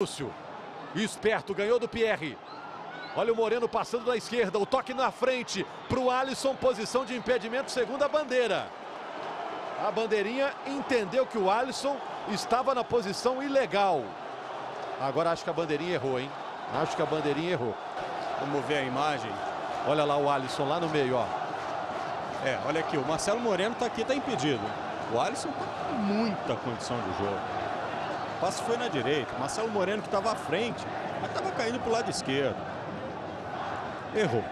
Lúcio. Esperto, ganhou do Pierre. Olha o Moreno passando da esquerda, o toque na frente para o Alisson, posição de impedimento, segunda bandeira. A bandeirinha entendeu que o Alisson estava na posição ilegal. Agora acho que a bandeirinha errou, hein? Acho que a bandeirinha errou. Vamos ver a imagem. Olha lá o Alisson lá no meio, ó. É, olha aqui, o Marcelo Moreno tá aqui, tá impedido. O Alisson tá com muita condição de jogo. O passe foi na direita. Marcelo Moreno que estava à frente, mas estava caindo para o lado esquerdo. Errou.